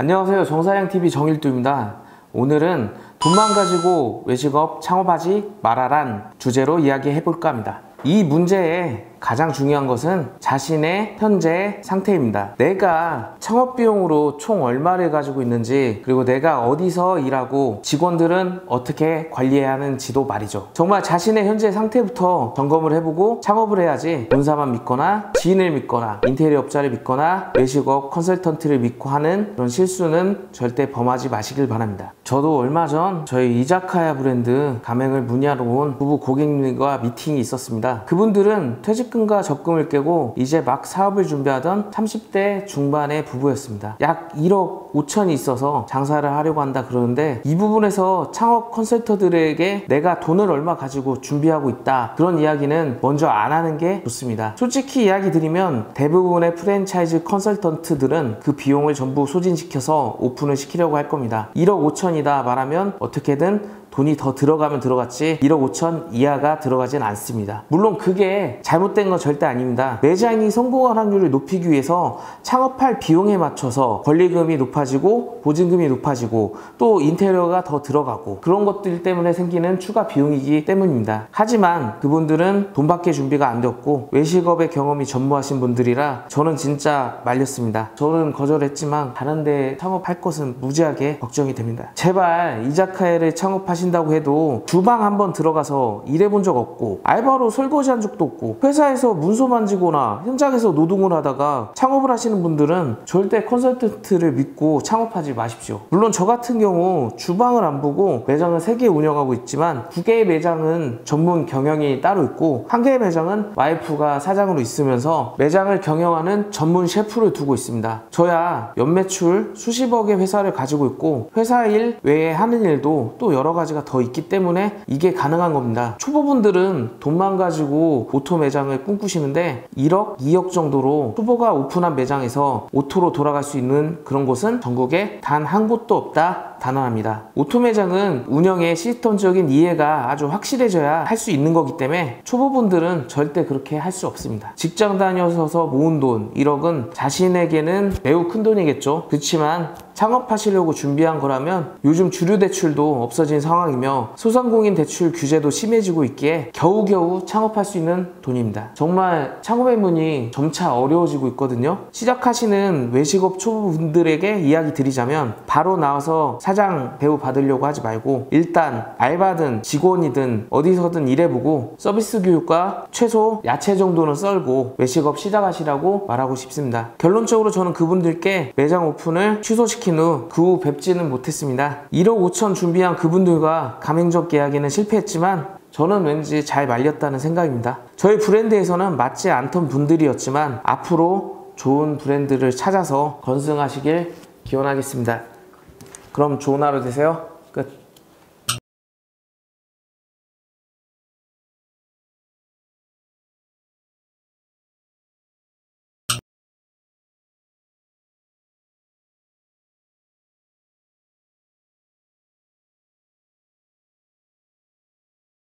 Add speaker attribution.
Speaker 1: 안녕하세요. 정사장TV 정일두입니다. 오늘은 돈만 가지고 외식업 창업하지 말아란 주제로 이야기해 볼까 합니다. 이 문제의 가장 중요한 것은 자신의 현재 상태입니다. 내가 창업 비용으로 총 얼마를 가지고 있는지 그리고 내가 어디서 일하고 직원들은 어떻게 관리해야 하는지도 말이죠. 정말 자신의 현재 상태부터 점검을 해보고 창업을 해야지 본사만 믿거나 지인을 믿거나 인테리어 업자를 믿거나 외식업 컨설턴트를 믿고 하는 그런 실수는 절대 범하지 마시길 바랍니다. 저도 얼마 전 저희 이자카야 브랜드 가맹을 문의하러 온 부부 고객님과 미팅이 있었습니다. 그분들은 퇴직 퇴 직금과 적금을 깨고 이제 막 사업을 준비하던 30대 중반의 부부였습니다. 약 1억 5천이 있어서 장사를 하려고 한다 그러는데 이 부분에서 창업 컨설터들에게 내가 돈을 얼마 가지고 준비하고 있다 그런 이야기는 먼저 안 하는 게 좋습니다. 솔직히 이야기 드리면 대부분의 프랜차이즈 컨설턴트들은 그 비용을 전부 소진시켜서 오픈을 시키려고 할 겁니다. 1억 5천이다 말하면 어떻게든 돈이 더 들어가면 들어갔지 1억 5천 이하가 들어가진 않습니다. 물론 그게 잘못된 건 절대 아닙니다. 매장이 성공할 확률을 높이기 위해서 창업할 비용에 맞춰서 권리금이 높아지고 보증금이 높아지고 또 인테리어가 더 들어가고 그런 것들 때문에 생기는 추가 비용이기 때문입니다. 하지만 그분들은 돈밖에 준비가 안 되었고 외식업의 경험이 전무하신 분들이라 저는 진짜 말렸습니다. 저는 거절했지만 다른 데 창업할 것은 무지하게 걱정이 됩니다. 제발 이자카야를 창업하시 하신다고 해도 주방 한번 들어가서 일해본 적 없고 알바로 설거지한 적도 없고 회사에서 문서 만지거나 현장에서 노동을 하다가 창업을 하시는 분들은 절대 컨설턴트를 믿고 창업하지 마십시오. 물론 저 같은 경우 주방을 안 보고 매장을 3개 운영하고 있지만 2개의 매장은 전문 경영이 따로 있고 1개의 매장은 와이프가 사장으로 있으면서 매장을 경영하는 전문 셰프를 두고 있습니다. 저야 연매출 수십억의 회사를 가지고 있고 회사 일 외에 하는 일도 또 여러 가지 가지가 더 있기 때문에 이게 가능한 겁니다. 초보분들은 돈만 가지고 auto 매장을 꿈꾸시는데 1억, 2억 정도로 초보가 오픈한 매장에서 auto로 돌아갈 수 있는 그런 곳은 전국에 단 한 곳도 없다 단언합니다. auto 매장은 운영의 시스템적인 이해가 아주 확실해져야 할 수 있는 거기 때문에 초보분들은 절대 그렇게 할 수 없습니다. 직장 다녀서 모은 돈 1억은 자신에게는 매우 큰 돈이겠죠. 그렇지만 창업하시려고 준비한 거라면 요즘 주류 대출도 없어진 상황이며 소상공인 대출 규제도 심해지고 있기에 겨우겨우 창업할 수 있는 돈입니다. 정말 창업의 문이 점차 어려워지고 있거든요. 시작하시는 외식업 초보분들에게 이야기 드리자면 바로 나와서 사장 배우 받으려고 하지 말고 일단 알바든 직원이든 어디서든 일해보고 서비스 교육과 최소 야채 정도는 썰고 외식업 시작하시라고 말하고 싶습니다. 결론적으로 저는 그분들께 매장 오픈을 취소시킨 후 그 후 뵙지는 못했습니다. 1억 5천 준비한 그분들과 가맹적 계약에는 실패했지만 저는 왠지 잘 말렸다는 생각입니다. 저희 브랜드에서는 맞지 않던 분들이었지만 앞으로 좋은 브랜드를 찾아서 건승하시길 기원하겠습니다. 그럼 좋은 하루 되세요. 끝.